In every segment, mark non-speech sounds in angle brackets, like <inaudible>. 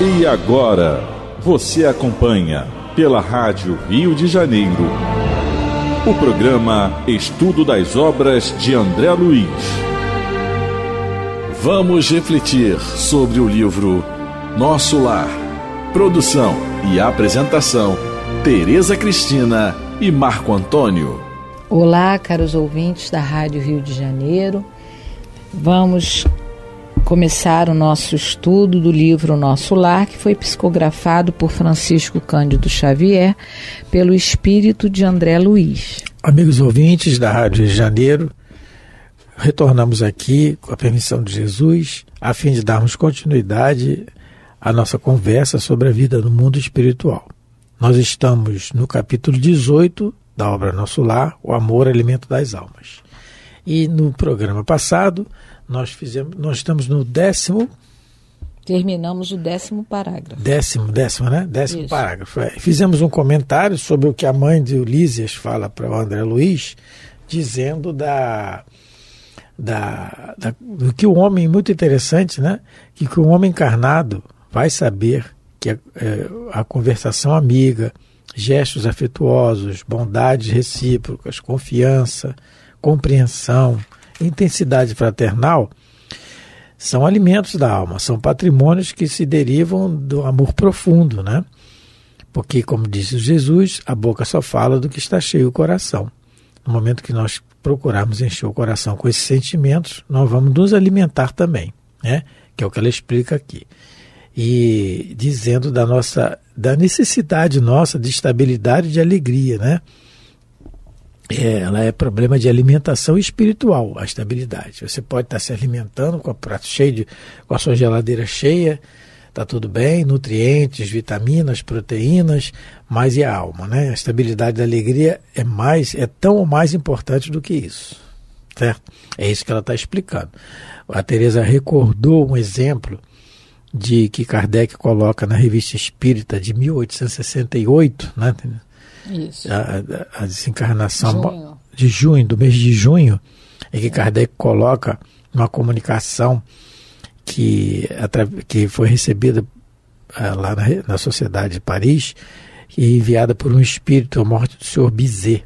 E agora, você acompanha pela Rádio Rio de Janeiro o programa Estudo das Obras de André Luiz. Vamos refletir sobre o livro Nosso Lar. Produção e apresentação: Tereza Cristina e Marco Antônio. Olá, caros ouvintes da Rádio Rio de Janeiro. Vamos começar o nosso estudo do livro Nosso Lar, que foi psicografado por Francisco Cândido Xavier, pelo espírito de André Luiz. Amigos ouvintes da Rádio Rio de Janeiro, retornamos aqui com a permissão de Jesus, a fim de darmos continuidade à nossa conversa sobre a vida no mundo espiritual. Nós estamos no capítulo 18 da obra Nosso Lar, O Amor, Alimento das Almas. E no programa passado, nós fizemos, nós estamos no décimo. Terminamos o décimo parágrafo. Décimo, décimo, né? Décimo Isso. parágrafo. É. Fizemos um comentário sobre o que a mãe de Ulísias fala para o André Luiz, dizendo da, da, da, do que o homem, muito interessante, né? Que, que o homem encarnado vai saber que a, é, a conversação amiga, gestos afetuosos, bondades recíprocas, confiança, compreensão, intensidade fraternal são alimentos da alma, são patrimônios que se derivam do amor profundo, né? Porque, como disse Jesus, a boca só fala do que está cheio o coração. No momento que nós procurarmos encher o coração com esses sentimentos, nós vamos nos alimentar também, né? Que é o que ela explica aqui. E dizendo da nossa da necessidade nossa de estabilidade e de alegria, né? É, ela é problema de alimentação espiritual, a estabilidade. Você pode estar se alimentando com o prato cheio, de, com a sua geladeira cheia, tá tudo bem, nutrientes, vitaminas, proteínas, mas e a alma, né? A estabilidade da alegria é mais, é tão ou mais importante do que isso, certo? É isso que ela está explicando. A Teresa recordou um exemplo de que Kardec coloca na Revista Espírita de 1868, né? Isso. A, a desencarnação junho. de junho, do mês de junho, em que Kardec coloca uma comunicação que, que foi recebida uh, lá na, na Sociedade de Paris e enviada por um espírito, a morte do senhor Bizet,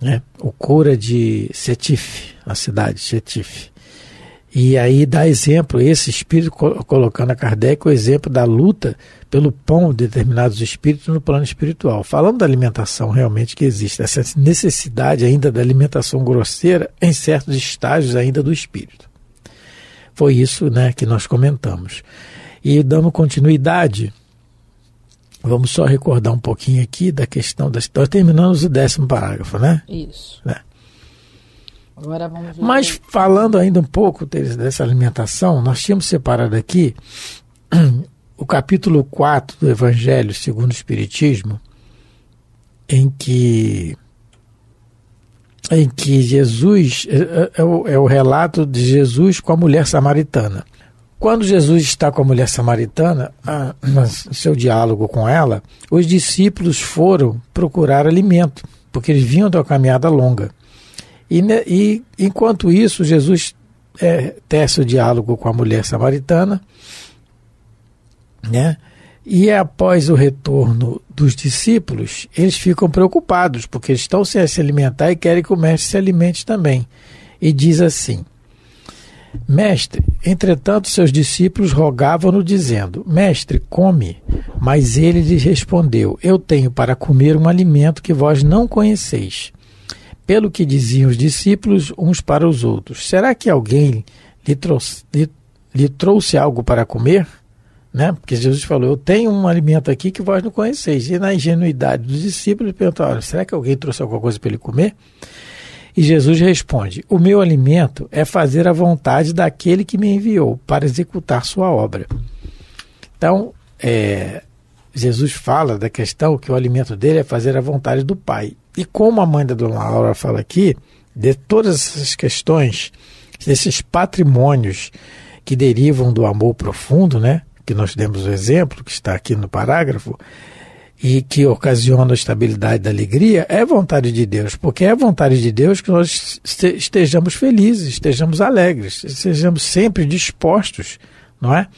né? o cura de Setif, a cidade de Setif. E aí dá exemplo, esse espírito colocando a Kardec o exemplo da luta pelo pão de determinados espíritos no plano espiritual. Falando da alimentação realmente que existe, essa necessidade ainda da alimentação grosseira em certos estágios ainda do espírito. Foi isso né, que nós comentamos. E dando continuidade, vamos só recordar um pouquinho aqui da questão da história. Terminamos o décimo parágrafo, né? Isso. Né? Agora vamos ver. Mas falando ainda um pouco dessa alimentação, nós tínhamos separado aqui <clears throat> o capítulo 4 do Evangelho segundo o Espiritismo, em que em que Jesus é, é, é, o, é o relato de Jesus com a mulher samaritana. Quando Jesus está com a mulher samaritana, no seu diálogo com ela, os discípulos foram procurar alimento, porque eles vinham de uma caminhada longa. E, e enquanto isso, Jesus é, tece o diálogo com a mulher samaritana, né? E após o retorno dos discípulos, eles ficam preocupados, porque eles estão sem se alimentar e querem que o mestre se alimente também. E diz assim: Mestre, entretanto, seus discípulos rogavam-no, dizendo: Mestre, come. Mas ele lhes respondeu: Eu tenho para comer um alimento que vós não conheceis pelo que diziam os discípulos uns para os outros: Será que alguém lhe trouxe, lhe, lhe trouxe algo para comer? Né? Porque Jesus falou: Eu tenho um alimento aqui que vós não conheceis. E na ingenuidade dos discípulos, perguntaram: Será que alguém trouxe alguma coisa para ele comer? E Jesus responde: O meu alimento é fazer a vontade daquele que me enviou para executar sua obra. Então, é, Jesus fala da questão que o alimento dele é fazer a vontade do Pai. E como a mãe da dona Laura fala aqui, de todas essas questões, desses patrimônios que derivam do amor profundo, né? Que nós demos o exemplo, que está aqui no parágrafo, e que ocasiona a estabilidade da alegria, é vontade de Deus, porque é vontade de Deus que nós estejamos felizes, estejamos alegres, estejamos sempre dispostos, não é?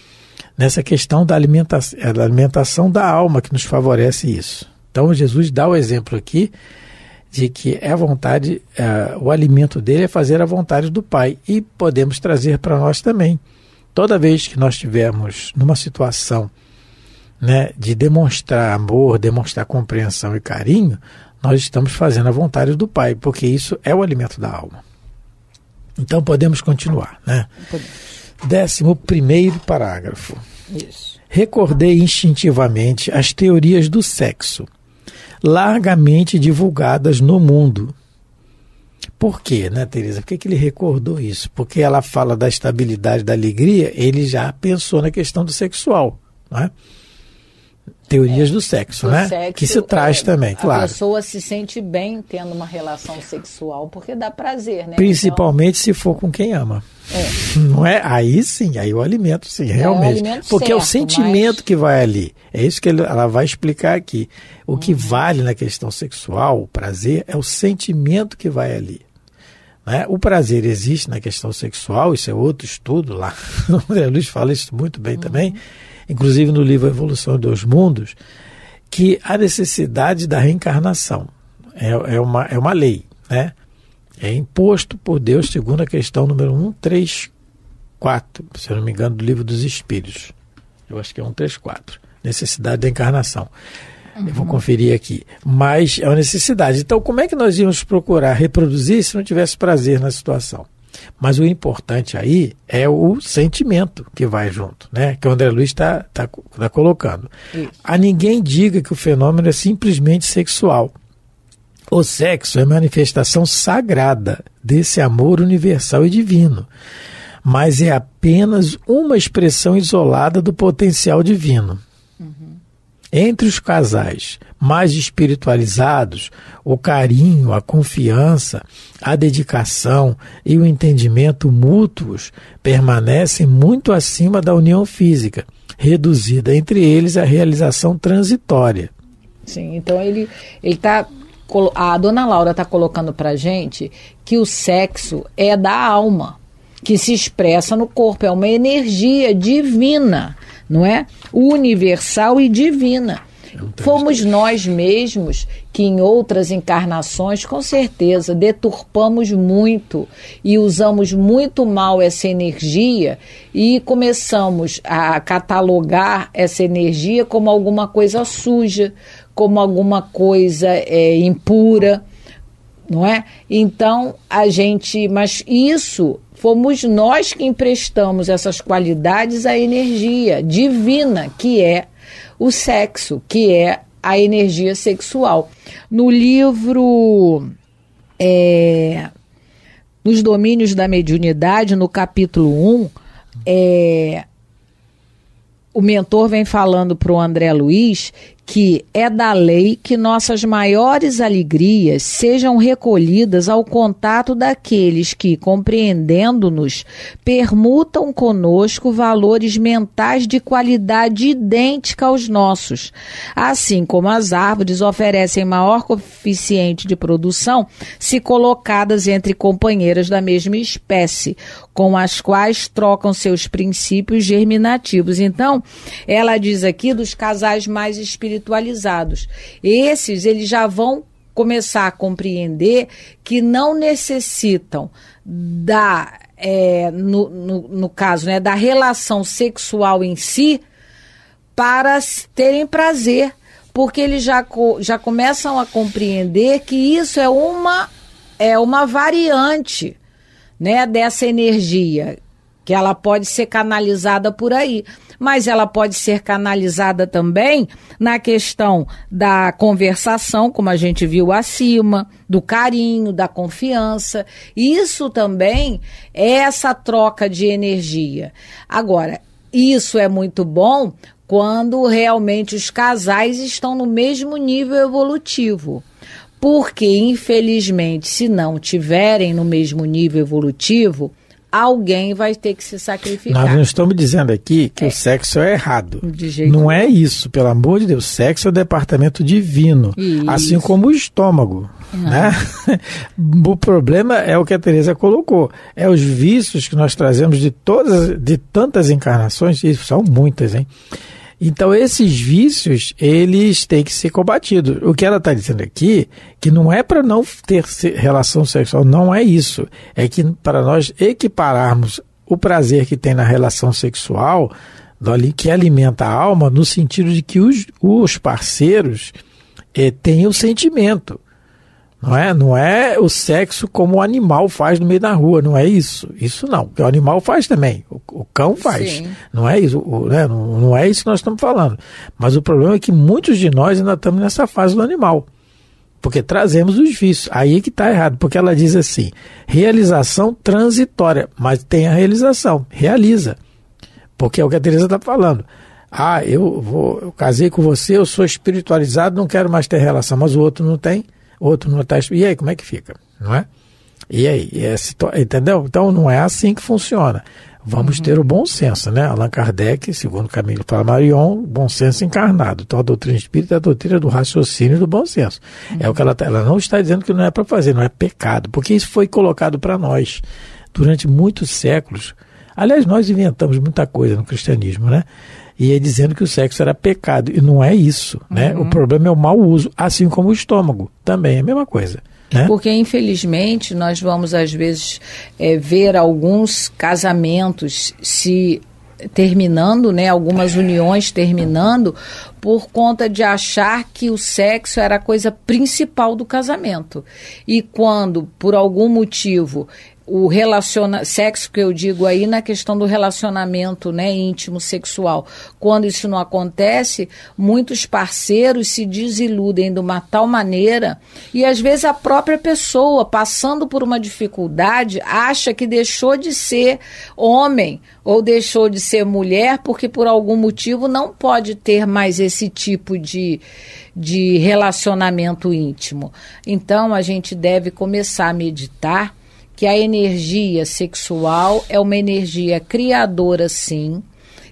Nessa questão da alimentação, é, da alimentação da alma que nos favorece isso. Então Jesus dá o exemplo aqui de que é a vontade, é, o alimento dele é fazer a vontade do Pai e podemos trazer para nós também. Toda vez que nós estivermos numa situação né, de demonstrar amor, demonstrar compreensão e carinho, nós estamos fazendo a vontade do Pai, porque isso é o alimento da alma. Então podemos continuar, né? Décimo primeiro parágrafo. Isso. Recordei instintivamente as teorias do sexo, largamente divulgadas no mundo. Por quê, né, Tereza? Por que, que ele recordou isso? Porque ela fala da estabilidade da alegria, ele já pensou na questão do sexual, né? Teorias é, do sexo, do né? Sexo, que se traz é, também, claro. A pessoa se sente bem tendo uma relação sexual porque dá prazer, né? Principalmente então, se for com quem ama. É. <laughs> Não é? Aí sim, aí o alimento sim, é realmente. Alimento porque certo, é o sentimento mas... que vai ali. É isso que ela vai explicar aqui. O que uhum. vale na questão sexual, o prazer, é o sentimento que vai ali. Né? O prazer existe na questão sexual, isso é outro estudo lá. <laughs> O André Luiz fala isso muito bem uhum. também inclusive no livro Evolução dos Mundos, que a necessidade da reencarnação é, é, uma, é uma lei, né? É imposto por Deus, segundo a questão número 134, se eu não me engano, do livro dos Espíritos. Eu acho que é 134. Necessidade da encarnação. Uhum. Eu vou uhum. conferir aqui. Mas é uma necessidade. Então, como é que nós íamos procurar reproduzir se não tivesse prazer na situação? Mas o importante aí é o sentimento que vai junto, né? Que o André Luiz está tá, tá colocando. Isso. A ninguém diga que o fenômeno é simplesmente sexual. O sexo é manifestação sagrada desse amor universal e divino, mas é apenas uma expressão isolada do potencial divino. Entre os casais mais espiritualizados, o carinho, a confiança, a dedicação e o entendimento mútuos permanecem muito acima da união física, reduzida entre eles à realização transitória. Sim, então ele está a dona Laura está colocando para gente que o sexo é da alma, que se expressa no corpo, é uma energia divina não é? Universal e divina. Fomos nós mesmos que em outras encarnações, com certeza, deturpamos muito e usamos muito mal essa energia e começamos a catalogar essa energia como alguma coisa suja, como alguma coisa é, impura, não é? Então a gente, mas isso fomos nós que emprestamos essas qualidades à energia divina, que é o sexo, que é a energia sexual. No livro é, Nos Domínios da Mediunidade, no capítulo 1, é, o mentor vem falando para o André Luiz que é da lei que nossas maiores alegrias sejam recolhidas ao contato daqueles que, compreendendo-nos, permutam conosco valores mentais de qualidade idêntica aos nossos, assim como as árvores oferecem maior coeficiente de produção se colocadas entre companheiras da mesma espécie, com as quais trocam seus princípios germinativos. Então, ela diz aqui dos casais mais espirituais espiritualizados. Esses, eles já vão começar a compreender que não necessitam da, é, no, no, no caso, né, da relação sexual em si para terem prazer, porque eles já, já começam a compreender que isso é uma, é uma variante né, dessa energia, que ela pode ser canalizada por aí mas ela pode ser canalizada também na questão da conversação, como a gente viu acima, do carinho, da confiança. Isso também é essa troca de energia. Agora, isso é muito bom quando realmente os casais estão no mesmo nível evolutivo. Porque, infelizmente, se não tiverem no mesmo nível evolutivo, alguém vai ter que se sacrificar. Nós não estamos dizendo aqui que é. o sexo é errado. não é isso, pelo amor de Deus. Sexo é o departamento divino, isso. assim como o estômago. Né? <laughs> o problema é o que a Teresa colocou, é os vícios que nós trazemos de todas, de tantas encarnações, e são muitas, hein? Então, esses vícios, eles têm que ser combatidos. O que ela está dizendo aqui, que não é para não ter relação sexual, não é isso. É que para nós equipararmos o prazer que tem na relação sexual, que alimenta a alma, no sentido de que os, os parceiros eh, têm o sentimento. Não é, não é o sexo como o animal faz no meio da rua, não é isso. Isso não, porque o animal faz também, o, o cão faz. Sim. Não é isso, o, né? não, não é isso que nós estamos falando. Mas o problema é que muitos de nós ainda estamos nessa fase do animal. Porque trazemos os vícios. Aí é que está errado, porque ela diz assim: realização transitória, mas tem a realização, realiza. Porque é o que a Teresa está falando. Ah, eu vou, eu casei com você, eu sou espiritualizado, não quero mais ter relação, mas o outro não tem outro não está. E aí, como é que fica? Não é? E aí? E é entendeu? Então não é assim que funciona. Vamos uhum. ter o bom senso, né? Allan Kardec, segundo Camilo Flammarion, bom senso encarnado. Então a doutrina espírita é a doutrina do raciocínio e do bom senso. Uhum. É o que ela, tá, ela não está dizendo que não é para fazer, não é pecado, porque isso foi colocado para nós durante muitos séculos. Aliás, nós inventamos muita coisa no cristianismo, né? E dizendo que o sexo era pecado. E não é isso, né? Uhum. O problema é o mau uso, assim como o estômago, também é a mesma coisa. Né? Porque, infelizmente, nós vamos, às vezes, é, ver alguns casamentos se terminando, né, algumas uniões terminando por conta de achar que o sexo era a coisa principal do casamento. E quando, por algum motivo, o relaciona sexo que eu digo aí na questão do relacionamento né, íntimo sexual. Quando isso não acontece, muitos parceiros se desiludem de uma tal maneira e às vezes a própria pessoa, passando por uma dificuldade, acha que deixou de ser homem ou deixou de ser mulher porque por algum motivo não pode ter mais esse tipo de, de relacionamento íntimo. Então a gente deve começar a meditar que a energia sexual é uma energia criadora, sim,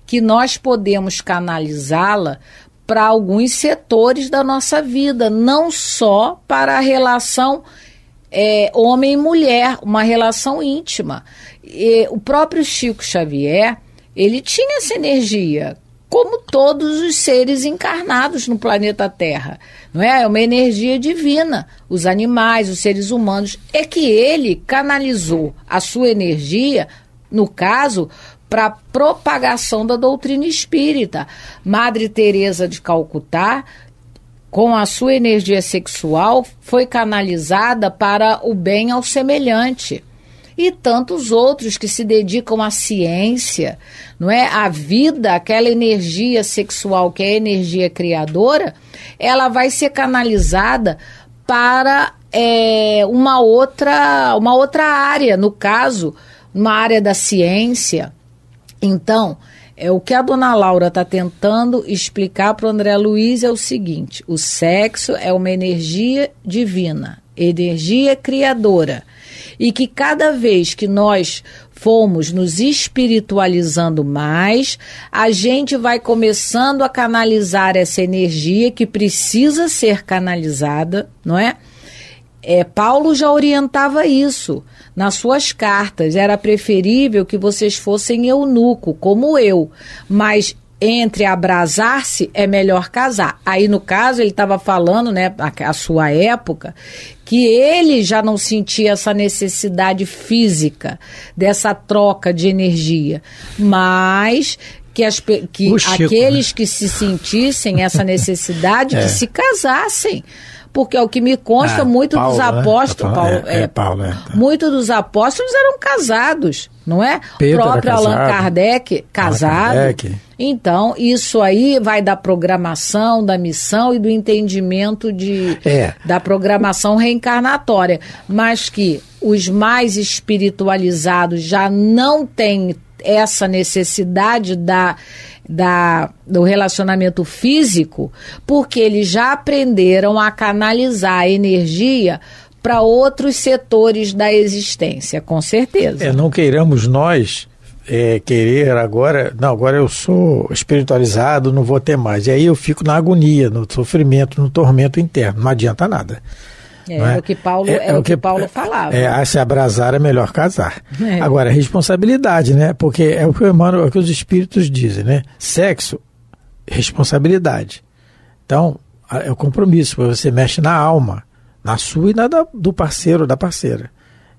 que nós podemos canalizá-la para alguns setores da nossa vida, não só para a relação é, homem e mulher, uma relação íntima. E o próprio Chico Xavier, ele tinha essa energia como todos os seres encarnados no planeta Terra. Não é? é uma energia divina. Os animais, os seres humanos. É que ele canalizou a sua energia, no caso, para a propagação da doutrina espírita. Madre Teresa de Calcutá, com a sua energia sexual, foi canalizada para o bem ao semelhante e tantos outros que se dedicam à ciência, não é? A vida, aquela energia sexual que é energia criadora, ela vai ser canalizada para é, uma outra uma outra área, no caso, uma área da ciência. Então, é o que a dona Laura está tentando explicar para o André Luiz é o seguinte: o sexo é uma energia divina, energia criadora e que cada vez que nós fomos nos espiritualizando mais, a gente vai começando a canalizar essa energia que precisa ser canalizada, não é? É, Paulo já orientava isso nas suas cartas. Era preferível que vocês fossem eunuco, como eu, mas entre abrasar-se é melhor casar. Aí, no caso, ele estava falando, né, a, a, sua época, que ele já não sentia essa necessidade física dessa troca de energia, mas que, as, que Chico, aqueles né? que se sentissem essa necessidade é. que se casassem porque é o que me consta, ah, muitos dos né? apóstolos. Né? Paulo, é, é, Paulo, é, tá. Muitos dos apóstolos eram casados, não é? Pedro o próprio Allan Kardec, casado. Kardec. Então, isso aí vai da programação, da missão e do entendimento de, é. da programação reencarnatória. Mas que os mais espiritualizados já não têm essa necessidade da da, do relacionamento físico, porque eles já aprenderam a canalizar a energia para outros setores da existência, com certeza. É, não queiramos nós é, querer agora, não, agora eu sou espiritualizado, não vou ter mais. E aí eu fico na agonia, no sofrimento, no tormento interno. Não adianta nada. É, é? o que Paulo, é, é o que, Paulo falava. É, se abrasar é melhor casar. É. Agora, responsabilidade, né? Porque é o que, mano, é o que os espíritos dizem, né? Sexo, responsabilidade. Então, é o compromisso, você mexe na alma, na sua e na da, do parceiro, da parceira.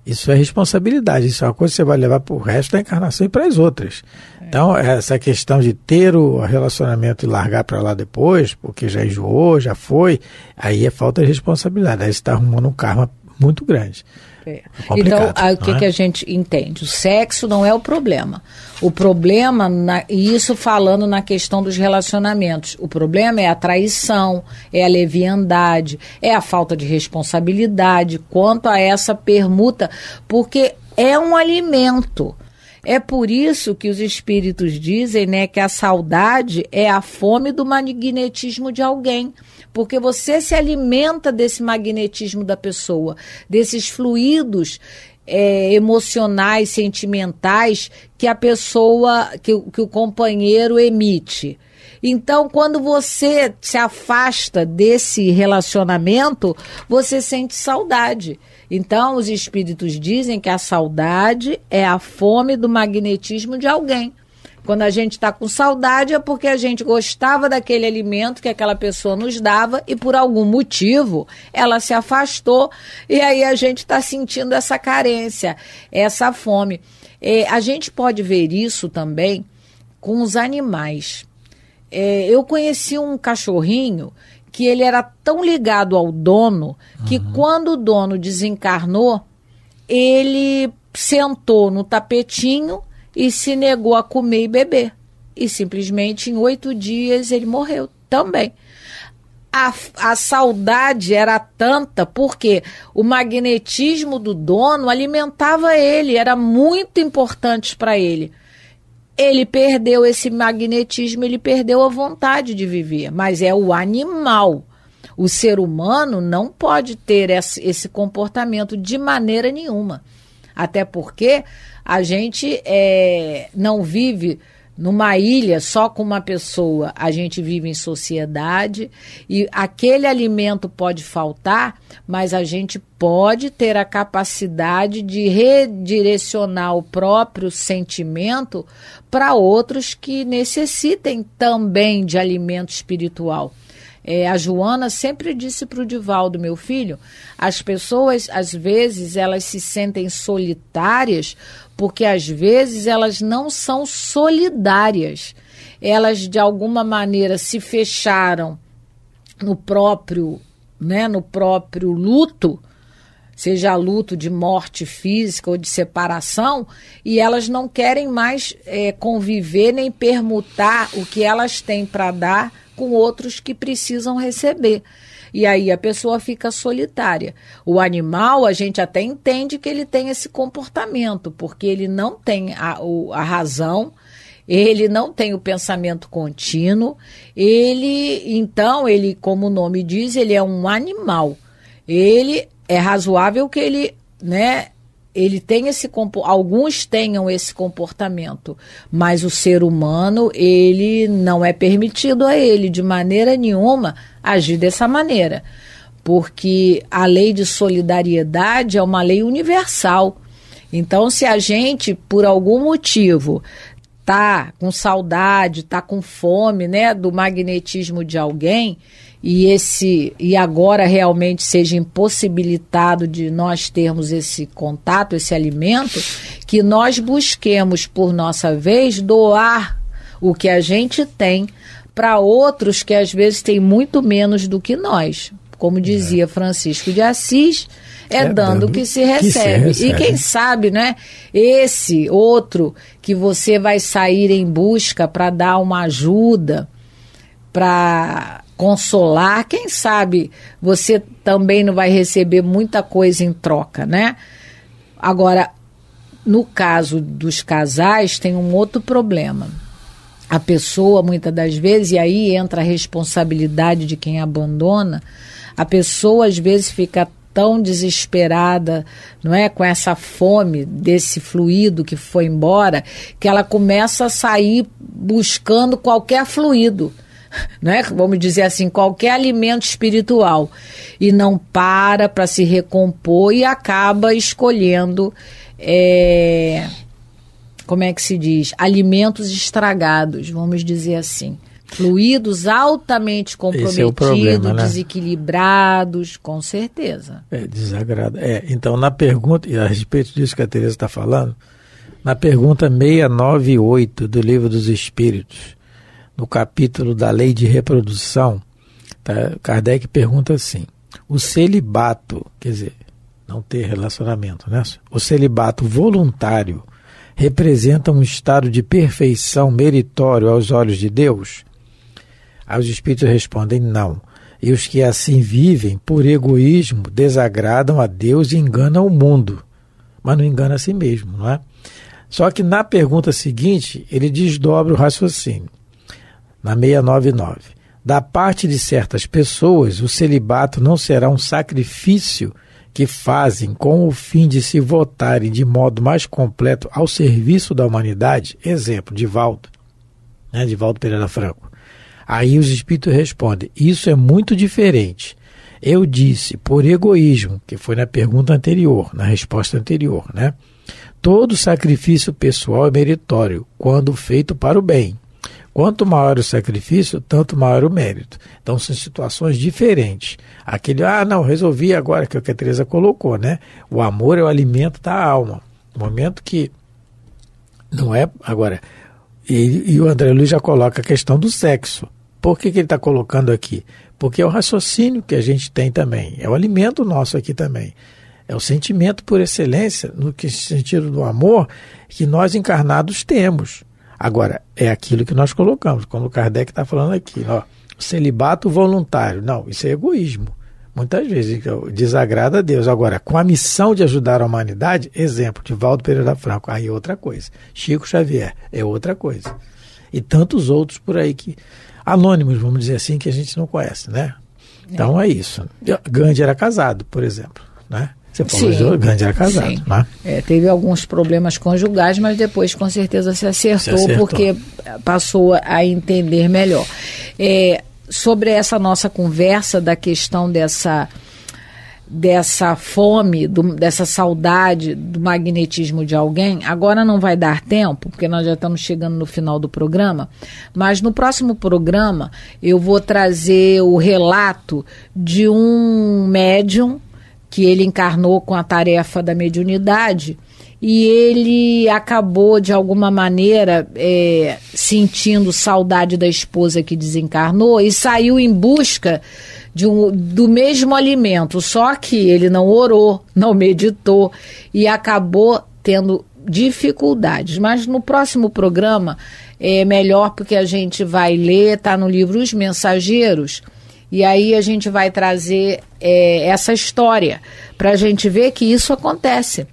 Isso é responsabilidade, isso é uma coisa que você vai levar para o resto da encarnação e para as outras. É. Então, essa questão de ter o relacionamento e largar para lá depois, porque já enjoou, já foi, aí é falta de responsabilidade. Aí você está arrumando um karma muito grande. É. Então, o que, é? que a gente entende? O sexo não é o problema. O problema, na, e isso falando na questão dos relacionamentos, o problema é a traição, é a leviandade, é a falta de responsabilidade quanto a essa permuta, porque é um alimento. É por isso que os espíritos dizem né, que a saudade é a fome do magnetismo de alguém porque você se alimenta desse magnetismo da pessoa, desses fluidos é, emocionais, sentimentais que a pessoa, que, que o companheiro emite. Então, quando você se afasta desse relacionamento, você sente saudade. Então, os espíritos dizem que a saudade é a fome do magnetismo de alguém. Quando a gente está com saudade é porque a gente gostava daquele alimento que aquela pessoa nos dava e por algum motivo ela se afastou e aí a gente está sentindo essa carência, essa fome. É, a gente pode ver isso também com os animais. É, eu conheci um cachorrinho que ele era tão ligado ao dono que uhum. quando o dono desencarnou, ele sentou no tapetinho e se negou a comer e beber. E simplesmente em oito dias ele morreu também. A, a saudade era tanta porque o magnetismo do dono alimentava ele, era muito importante para ele. Ele perdeu esse magnetismo, ele perdeu a vontade de viver, mas é o animal. O ser humano não pode ter esse, comportamento de maneira nenhuma. Até porque a gente é, não vive numa ilha só com uma pessoa, a gente vive em sociedade e aquele alimento pode faltar, mas a gente pode ter a capacidade de redirecionar o próprio sentimento para outros que necessitem também de alimento espiritual. É, a Joana sempre disse para o Divaldo, meu filho, as pessoas, às vezes, elas se sentem solitárias porque, às vezes, elas não são solidárias. Elas, de alguma maneira, se fecharam no próprio, né, no próprio luto, seja luto de morte física ou de separação, e elas não querem mais é, conviver nem permutar o que elas têm para dar com outros que precisam receber. E aí a pessoa fica solitária. O animal, a gente até entende que ele tem esse comportamento, porque ele não tem a, a razão, ele não tem o pensamento contínuo, ele, então, ele, como o nome diz, ele é um animal. Ele é razoável que ele, né, ele tem esse alguns tenham esse comportamento, mas o ser humano ele não é permitido a ele de maneira nenhuma agir dessa maneira, porque a lei de solidariedade é uma lei universal. Então, se a gente por algum motivo tá com saudade, tá com fome, né, do magnetismo de alguém, e esse e agora realmente seja impossibilitado de nós termos esse contato, esse alimento, que nós busquemos por nossa vez doar o que a gente tem para outros que às vezes têm muito menos do que nós. Como dizia é. Francisco de Assis, é, é dando, dando que, se recebe. que se recebe. E quem sabe, né? Esse outro que você vai sair em busca para dar uma ajuda, para consolar, quem sabe você também não vai receber muita coisa em troca, né? Agora, no caso dos casais, tem um outro problema. A pessoa, muitas das vezes, e aí entra a responsabilidade de quem abandona, a pessoa às vezes fica tão desesperada, não é, com essa fome desse fluido que foi embora, que ela começa a sair buscando qualquer fluido, não é? Vamos dizer assim, qualquer alimento espiritual e não para para se recompor e acaba escolhendo é, como é que se diz, alimentos estragados, vamos dizer assim. Fluidos altamente comprometidos, é problema, né? desequilibrados, com certeza. É, desagrada. É, então, na pergunta, e a respeito disso que a Teresa está falando, na pergunta 698 do Livro dos Espíritos, no capítulo da Lei de Reprodução, tá, Kardec pergunta assim: o celibato, quer dizer, não ter relacionamento, né? O celibato voluntário representa um estado de perfeição meritório aos olhos de Deus? Aí os espíritos respondem não. E os que assim vivem, por egoísmo, desagradam a Deus e enganam o mundo. Mas não engana a si mesmo, não é? Só que na pergunta seguinte, ele desdobra o raciocínio. Na 699. Da parte de certas pessoas, o celibato não será um sacrifício que fazem com o fim de se votarem de modo mais completo ao serviço da humanidade. Exemplo, Divaldo, né, Divaldo Pereira Franco. Aí os espíritos respondem: Isso é muito diferente. Eu disse, por egoísmo, que foi na pergunta anterior, na resposta anterior, né? Todo sacrifício pessoal é meritório, quando feito para o bem. Quanto maior o sacrifício, tanto maior o mérito. Então são situações diferentes. Aquele, ah, não, resolvi agora, que é o que a Teresa colocou, né? O amor é o alimento da alma. Momento que não é. Agora, e, e o André Luiz já coloca a questão do sexo. Por que, que ele está colocando aqui? Porque é o raciocínio que a gente tem também, é o alimento nosso aqui também. É o sentimento por excelência, no sentido do amor, que nós encarnados temos. Agora, é aquilo que nós colocamos, quando o Kardec está falando aqui, ó, celibato voluntário. Não, isso é egoísmo. Muitas vezes desagrada a Deus. Agora, com a missão de ajudar a humanidade, exemplo, de Valdo Pereira Franco, aí é outra coisa. Chico Xavier, é outra coisa. E tantos outros por aí que anônimos, vamos dizer assim, que a gente não conhece, né? Então é, é isso. Gandhi era casado, por exemplo, né? Você falou sim, Gandhi era casado, sim. né? É, teve alguns problemas conjugais, mas depois com certeza se acertou, se acertou. porque passou a entender melhor. É, sobre essa nossa conversa da questão dessa dessa fome, do, dessa saudade do magnetismo de alguém. Agora não vai dar tempo, porque nós já estamos chegando no final do programa, mas no próximo programa eu vou trazer o relato de um médium que ele encarnou com a tarefa da mediunidade e ele acabou de alguma maneira é, sentindo saudade da esposa que desencarnou e saiu em busca de um, do mesmo alimento, só que ele não orou, não meditou e acabou tendo dificuldades. Mas no próximo programa é melhor porque a gente vai ler, está no livro Os Mensageiros, e aí a gente vai trazer é, essa história para a gente ver que isso acontece.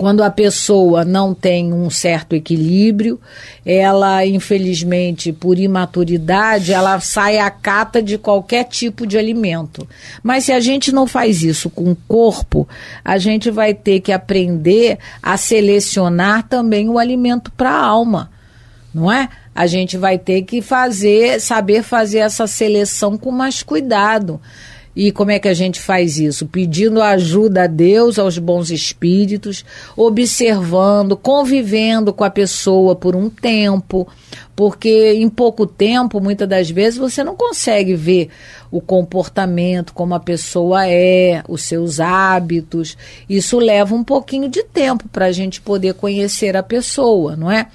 Quando a pessoa não tem um certo equilíbrio, ela, infelizmente, por imaturidade, ela sai à cata de qualquer tipo de alimento. Mas se a gente não faz isso com o corpo, a gente vai ter que aprender a selecionar também o alimento para a alma, não é? A gente vai ter que fazer, saber fazer essa seleção com mais cuidado. E como é que a gente faz isso? Pedindo ajuda a Deus, aos bons espíritos, observando, convivendo com a pessoa por um tempo, porque em pouco tempo, muitas das vezes, você não consegue ver o comportamento, como a pessoa é, os seus hábitos. Isso leva um pouquinho de tempo para a gente poder conhecer a pessoa, não é?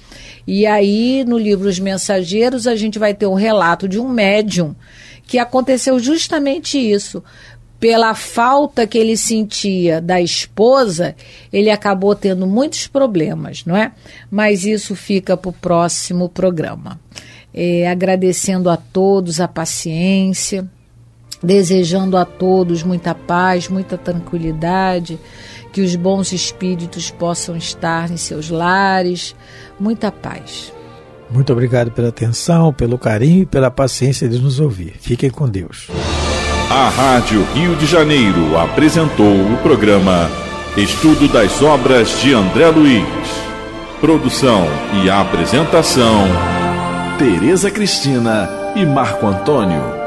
E aí, no livro Os Mensageiros, a gente vai ter um relato de um médium que aconteceu justamente isso. Pela falta que ele sentia da esposa, ele acabou tendo muitos problemas, não é? Mas isso fica para o próximo programa. É, agradecendo a todos a paciência, desejando a todos muita paz, muita tranquilidade, que os bons espíritos possam estar em seus lares, muita paz. Muito obrigado pela atenção, pelo carinho e pela paciência de nos ouvir. Fiquem com Deus. A Rádio Rio de Janeiro apresentou o programa Estudo das Obras de André Luiz. Produção e apresentação: Tereza Cristina e Marco Antônio.